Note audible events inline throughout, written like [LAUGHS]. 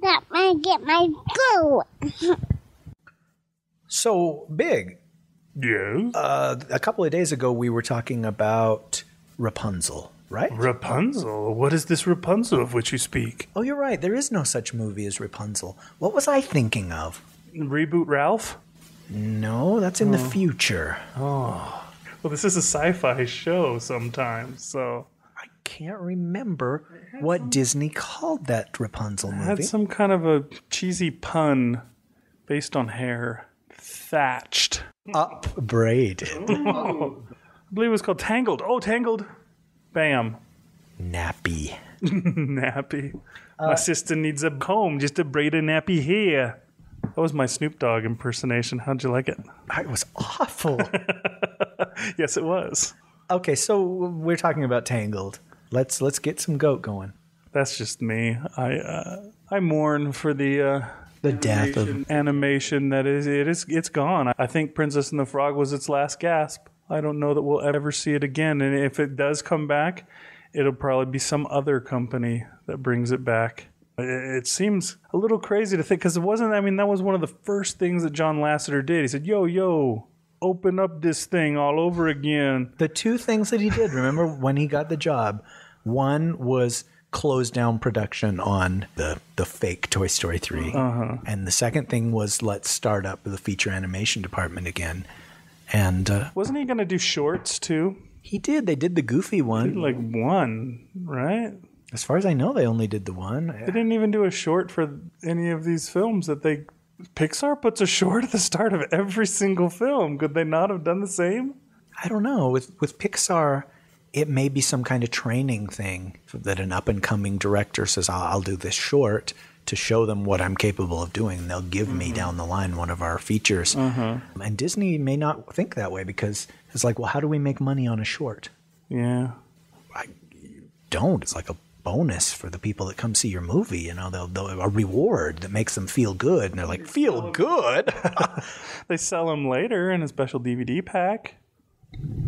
That might get my goat. So, Big, Yes. uh, a couple of days ago we were talking about Rapunzel, right? Rapunzel. What is this Rapunzel of which you speak? Oh, you're right. There is no such movie as Rapunzel. What was I thinking of? Reboot Ralph? No, that's in the future. Oh. Well, this is a sci-fi show sometimes, so I can't remember what Disney called that Rapunzel it movie. had some kind of a cheesy pun based on hair. Thatched. Upbraided. [LAUGHS] I believe it was called Tangled. Oh, Tangled. Bam. Nappy. [LAUGHS] nappy. my uh, sister needs a comb just to braid a nappy hair. That was my Snoop Dogg impersonation. How'd you like it? It was awful. [LAUGHS] Yes, it was. okay, so we're talking about Tangled. Let's let's get some goat going. That's just me. I uh, I mourn for the uh, The death of animation that is it is it's gone. I think Princess and the Frog was its last gasp. I don't know that we'll ever see it again. And if it does come back, it'll probably be some other company that brings it back. It, it seems a little crazy to think because it wasn't. I mean, that was one of the first things that John Lasseter did. He said, "Yo, yo, open up this thing all over again." the two things that he did. Remember when he got the job? One was close down production on the the fake Toy Story 3 and the second thing was let's start up the feature animation department again. And uh, Wasn't he going to do shorts too? he did. They did the Goofy one. Like one, right? As far as I know, they only did the one. They didn't even do a short for any of these films that they. Pixar puts a short at the start of every single film. Could they not have done the same? I don't know. With with Pixar, it may be some kind of training thing that an up and coming director says, I'll, "I'll do this short to show them what I'm capable of doing." And they'll give me mm-hmm. down the line one of our features. Mm-hmm. And Disney may not think that way because it's like, well, how do we make money on a short? Yeah. I don't. It's like a bonus for the people that come see your movie. You know, they'll, they'll a reward that makes them feel good. And they're like, feel good. [LAUGHS] They sell them later in a special DVD pack.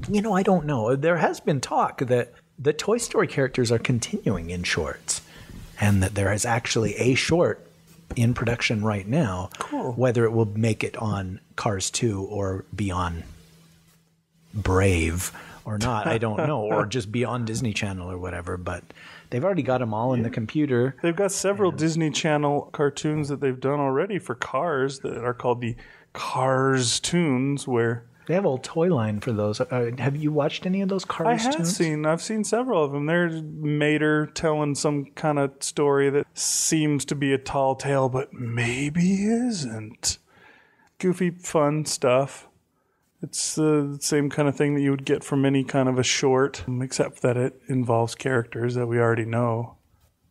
You know, I don't know. There has been talk that the Toy Story characters are continuing in shorts, and that there is actually a short in production right now. Cool. Whether it will make it on Cars 2 or be on Brave or not, I don't know, or [LAUGHS] just be on Disney Channel or whatever. But they've already got them all in the computer. They've got several Disney Channel cartoons that they've done already for Cars that are called the Cars Toons, where They have a whole toy line for those. Uh, have you watched any of those Cars I have seen, I've seen several of them. There's Mater telling some kind of story that seems to be a tall tale, but maybe isn't. Goofy, fun stuff. It's the same kind of thing that you would get from any kind of a short, um, except that it involves characters that we already know,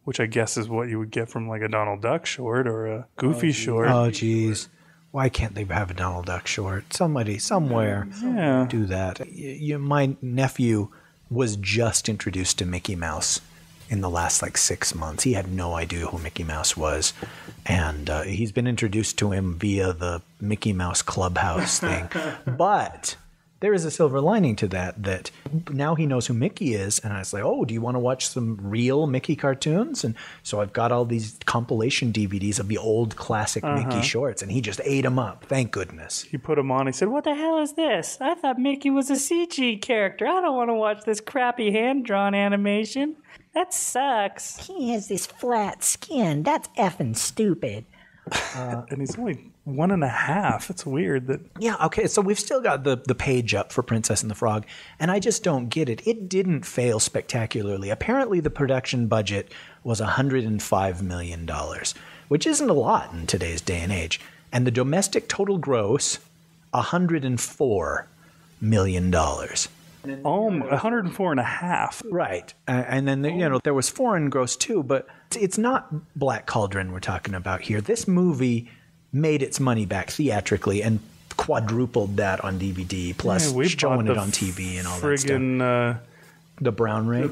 which I guess is what you would get from like a Donald Duck short or a Goofy short. Oh, geez. Why can't they have a Donald Duck short? Somebody, somewhere, yeah. do that. You, my nephew was just introduced to Mickey Mouse in the last like six months. He had no idea who Mickey Mouse was. And uh, he's been introduced to him via the Mickey Mouse Clubhouse thing. [LAUGHS] but there is a silver lining to that, that now he knows who Mickey is. And I was like, oh, do you want to watch some real Mickey cartoons? And so I've got all these compilation DVDs of the old classic Mickey uh-huh. shorts, and he just ate them up. Thank goodness. He put him on. He said, "What the hell is this? I thought Mickey was a CG character. I don't want to watch this crappy hand drawn animation. That sucks." He has this flat skin. That's effing stupid. And he's only one and a half. It's weird that Yeah, okay, so we've still got the, the page up for Princess and the Frog, and I just don't get it. It didn't fail spectacularly. Apparently, the production budget was $105 million, which isn't a lot in today's day and age. And the domestic total gross, $104 million. oh, 104 and a half. Right. Uh, and then, you know, there was foreign gross too, but it's not Black Cauldron we're talking about here. This movie made its money back theatrically and quadrupled that on DVD, plus Yeah, showing it on TV and all that stuff. Friggin' uh, The brown ray.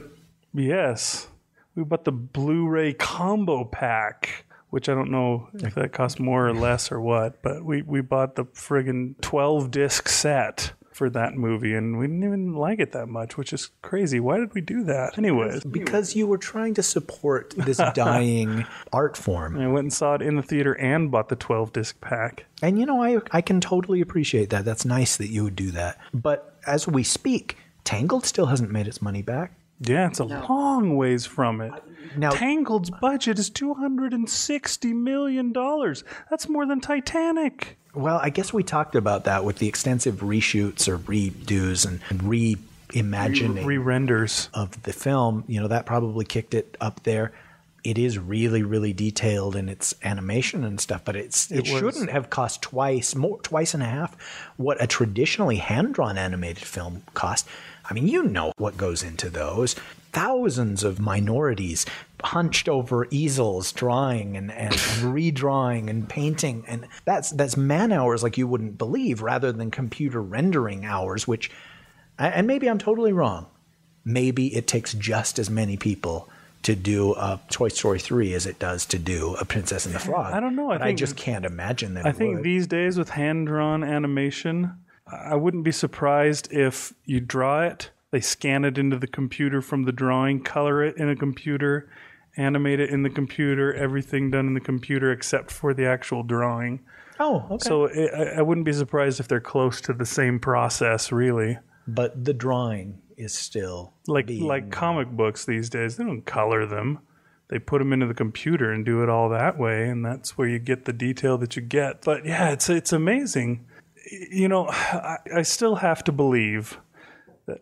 yes, we bought the Blu-ray combo pack, which I don't know if that cost more or less or what, but we we bought the friggin' 12 disc set. For that movie, and we didn't even like it that much, which is crazy. Why did we do that? Anyways, Because you were trying to support this [LAUGHS] dying art form. I went and saw it in the theater and bought the 12 disc pack. And you know, I I can totally appreciate that. That's nice that you would do that. But as we speak, Tangled still hasn't made its money back. Yeah, it's a long ways from it. Now- Tangled's budget is $260 million. That's more than Titanic. Well, I guess we talked about that with the extensive reshoots or redos and reimagining Re renders. of the film. You know, that probably kicked it up there. It is really, really detailed in its animation and stuff, but it's it, was. shouldn't have cost twice more, twice and a half what a traditionally hand drawn animated film cost. I mean, you know what goes into those. Thousands of minorities hunched over easels, drawing and, and, and [LAUGHS] redrawing and painting, and that's that's man hours like you wouldn't believe, rather than computer rendering hours. Which, and maybe I'm totally wrong. Maybe it takes just as many people to do a Toy Story 3 as it does to do a Princess and the Frog. I don't know. I I, just can't imagine that. I think would. these days with hand drawn animation, I wouldn't be surprised if you draw it, they scan it into the computer from the drawing, color it in a computer, animate it in the computer, everything done in the computer except for the actual drawing. oh, okay. So it, I I wouldn't be surprised if they're close to the same process, really. but the drawing is still Like like comic books these days, they don't color them. They put them into the computer and do it all that way, and that's where you get the detail that you get. But yeah, it's it's amazing. You know, I, I still have to believe that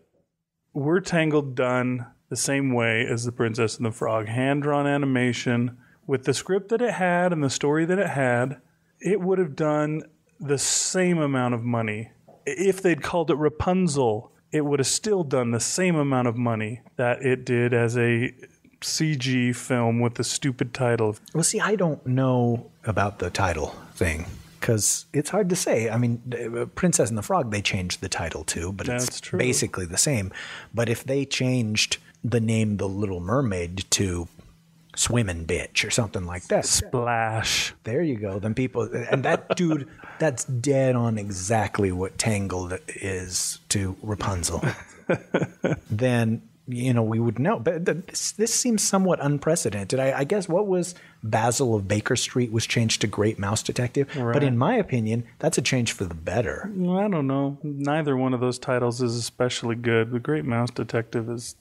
we're tangled done the same way as the Princess and the Frog, hand drawn animation with the script that it had and the story that it had. It would have done the same amount of money if they'd called it Rapunzel. It would have still done the same amount of money that it did as a CG film with the stupid title. Well, see, I don't know about the title thing because it's hard to say. I mean, uh, Princess and the Frog, they changed the title too, but That's it's true. basically the same. But if they changed the name The Little Mermaid to Swimmin' Bitch or something like that, Splash. there you go. Then people, and that [LAUGHS] dude, that's dead on exactly what Tangled is to Rapunzel. [LAUGHS] then you know we would know. But this, this seems somewhat unprecedented. I, I guess what was Basil of Baker Street was changed to Great Mouse Detective. But in my opinion, that's a change for the better. Well, I don't know. Neither one of those titles is especially good. The Great Mouse Detective is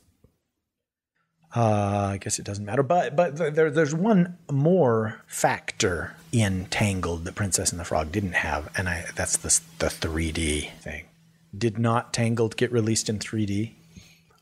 Uh, I guess it doesn't matter. But but th- there, there's one more factor in Tangled that Princess and the Frog didn't have, and I that's the the 3D thing. Did not Tangled get released in 3D?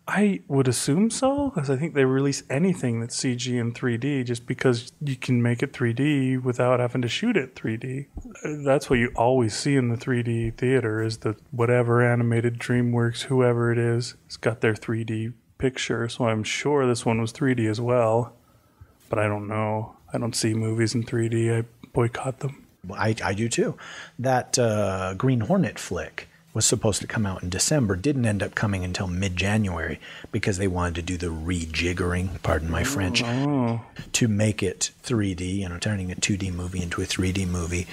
I would assume so, because I think they release anything that's CG in 3D just because you can make it 3D without having to shoot it 3D. Uh, That's what you always see in the 3D theater is that whatever animated DreamWorks, whoever it is, it's got their 3D picture. So I'm sure this one was 3D as well, but I don't know. I don't see movies in 3D. I boycott them. I, I do too. That uh, Green Hornet flick was supposed to come out in December, didn't end up coming until mid January because they wanted to do the rejiggering, pardon my French, oh. to make it 3D, you know, turning a 2D movie into a 3D movie.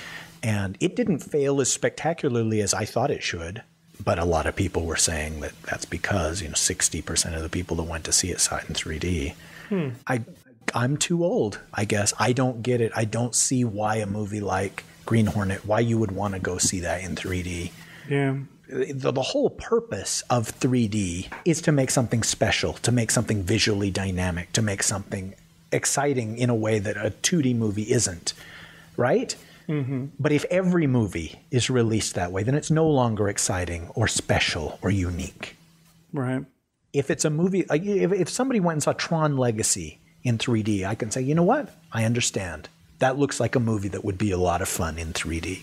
And it didn't fail as spectacularly as I thought it should. But a lot of people were saying that that's because, you know, 60% of the people that went to see it saw it in 3D. Hmm. I I'm too old, I guess. I don't get it. I don't see why a movie like Green Hornet, why you would want to go see that in 3D. Yeah. The, the whole purpose of 3D is to make something special, to make something visually dynamic, to make something exciting in a way that a 2D movie isn't, right? Mm-hmm. But if every movie is released that way, then it's no longer exciting or special or unique Right. if it's a movie, if, if somebody went and saw Tron Legacy in 3D, I can say, you know what? I understand. That looks like a movie that would be a lot of fun in 3D.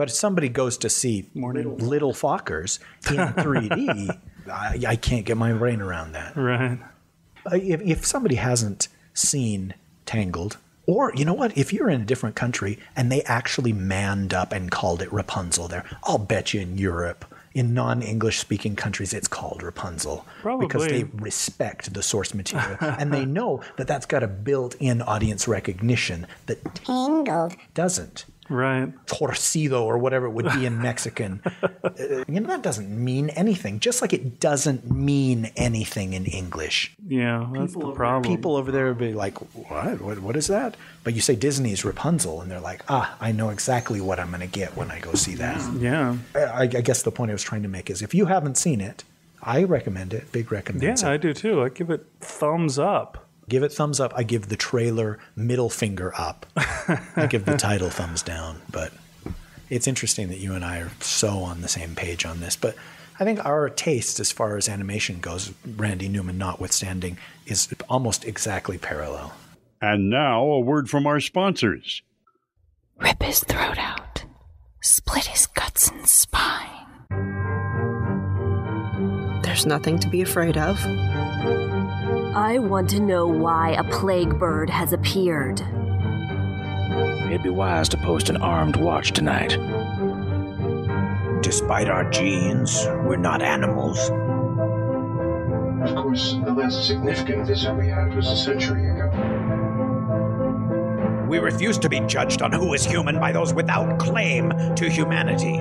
But if somebody goes to see Little, Little Fockers in 3D, [LAUGHS] I, I can't get my brain around that. Right. Uh, If, if somebody hasn't seen Tangled, or you know what, if you're in a different country and they actually manned up and called it Rapunzel there, I'll bet you in Europe, in non-English speaking countries, it's called Rapunzel Probably. because they respect the source material [LAUGHS] and they know that that's got a built-in audience recognition that Tangled. doesn't. Right. torcido or whatever it would be in [LAUGHS] Mexican. Uh, you know, that doesn't mean anything, just like it doesn't mean anything in English. Yeah, that's the problem. People over there would be like, what? what? What is that? But you say Disney's Rapunzel, and they're like, ah, I know exactly what I'm going to get when I go see that. Yeah. I, I guess the point I was trying to make is if you haven't seen it, I recommend it. Big recommend Yeah, it. I do too. I give it thumbs up. Give it thumbs up. I give the trailer middle finger up. I give the title thumbs down. But it's interesting that you and I are so on the same page on this. But I think our taste as far as animation goes, Randy Newman notwithstanding, is almost exactly parallel. And now, a word from our sponsors. Rip his throat out. Split his guts and spine. There's nothing to be afraid of. I want to know why a plague bird has appeared. It'd be wise to post an armed watch tonight. Despite our genes, we're not animals. Of course, the last significant visit we had was a century ago. We refuse to be judged on who is human by those without claim to humanity.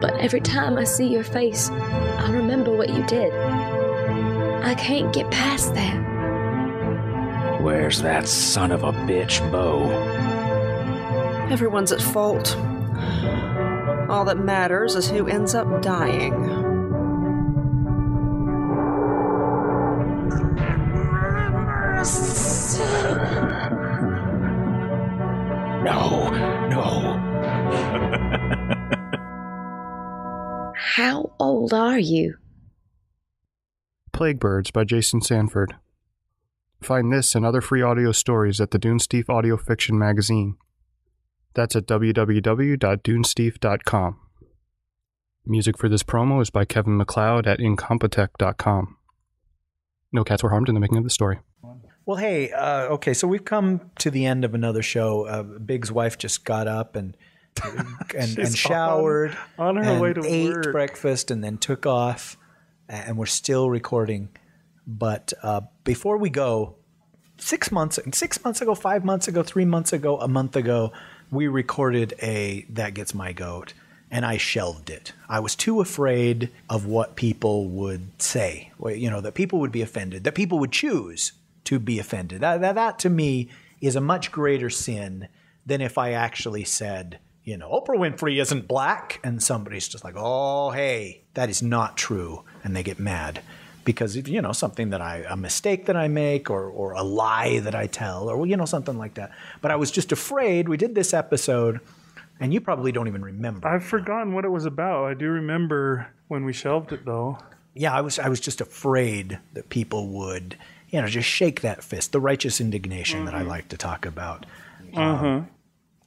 But every time I see your face, I remember what you did. I can't get past that. Where's that son of a bitch, Bo? Everyone's at fault. All that matters is who ends up dying. [LAUGHS] No, no. How old are you? Plague Birds by Jason Sanford. Find this and other free audio stories at the Dunesteef Audio Fiction magazine. That's at www.dunesteef.com. Music for this promo is by Kevin MacLeod at incompetech.com. No cats were harmed in the making of the story. Well, hey, uh, okay, so we've come to the end of another show. Uh, Big's wife just got up and [LAUGHS] and, and showered on- on her way to ate work. breakfast and then took off, and we're still recording. But uh, before we go, six months six months ago, five months ago, three months ago, a month ago, we recorded a that gets my goat, and I shelved it. I was too afraid of what people would say. You know that people would be offended, that people would choose to be offended. That that, that to me is a much greater sin than if I actually said. You know, Oprah Winfrey isn't black, and somebody's just like, "Oh, hey, that is not true," and they get mad because you know something that I a mistake that I make or or a lie that I tell or you know something like that. But I was just afraid. We did this episode, and you probably don't even remember. I've forgotten what it was about. I do remember when we shelved it though. yeah, I was I was just afraid that people would you know just shake that fist, the righteous indignation that I like to talk about. Uh-huh.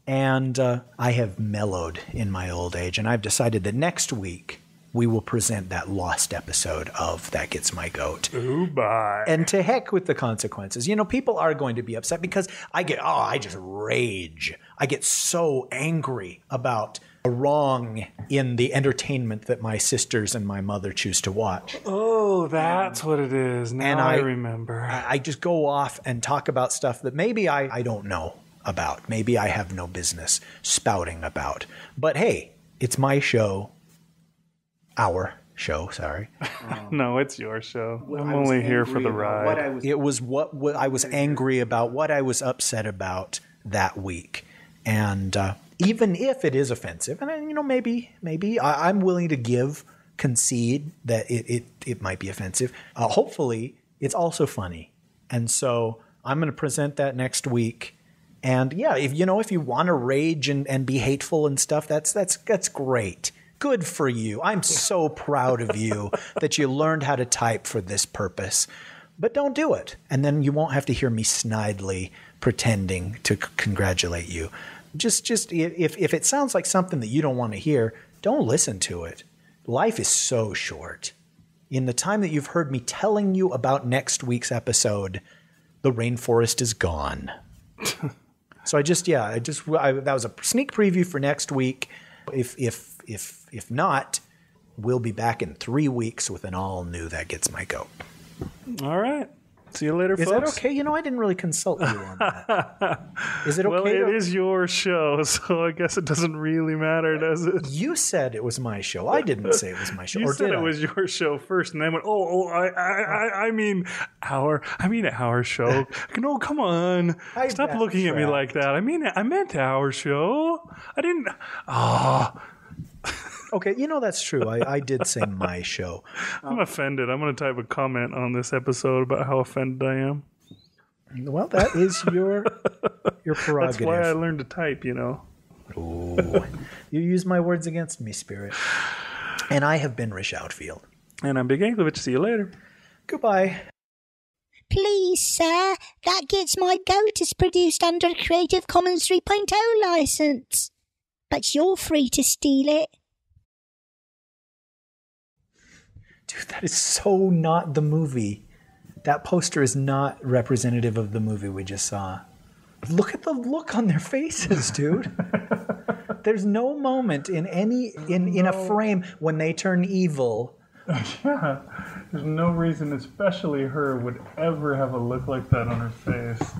And uh, I have mellowed in my old age, and I've decided that next week we will present that lost episode of That Gets My Goat. Ooh, bye. And to heck with the consequences. You know, people are going to be upset because I get, oh, I just rage. I get so angry about a wrong in the entertainment that my sisters and my mother choose to watch. Oh, that's what it is. Now And I, I- remember. I I just go off and talk about stuff that maybe I, I don't know about. Maybe I have no business spouting about. But hey, it's my show. Our show, sorry. [LAUGHS] no, it's your show. I'm only here for the ride. it was what, what I was angry about, what I was upset about that week, and uh, even if it is offensive, and you know maybe maybe I, I'm willing to give concede that it it, it might be offensive. Uh, hopefully, it's also funny, and so I'm going to present that next week. And yeah, if you know if you want to rage and, and be hateful and stuff, that's that's that's great. Good for you. I'm so proud of you [LAUGHS] that you learned how to type for this purpose. But don't do it. And then you won't have to hear me snidely pretending to c- congratulate you. Just just if if it sounds like something that you don't want to hear, don't listen to it. Life is so short. In the time that you've heard me telling you about next week's episode, the rainforest is gone. [LAUGHS] so I just yeah, I just I, that was a sneak preview for next week. If if if if not, we'll be back in three weeks with an all new that gets my goat. All right. See you later, Is folks. that okay? You know, I didn't really consult you on that. [LAUGHS] Is it okay? Well, it to- is your show, [LAUGHS] so I guess it doesn't really matter, does it? You said it was my show. I didn't say it was my show. You said it I? was your show first, and then went, "Oh, oh I, I, I, mean our, I mean our show." [LAUGHS] no, come on, I stop looking at me like that. I mean, I meant our show. I didn't. Ah, Okay, you know that's true. I, I did say my show. [LAUGHS] I'm offended. I'm going to type a comment on this episode about how offended I am. Well, that is your your prerogative. [LAUGHS] That's why I learned to type. You know. Ooh. you use my words against me, Spirit. And I have been Rish Outfield. And I'm Big Anklevich. See you later. Goodbye. Please, sir, that gets my goat is produced under a Creative Commons 3.0 license. But you're free to steal it. Dude, that is so not the movie. That poster is not representative of the movie we just saw. Look at the look on their faces, [LAUGHS] dude. There's no moment in any in in a frame when they turn evil. [LAUGHS] Yeah, there's no reason, especially her, would ever have a look like that on her face.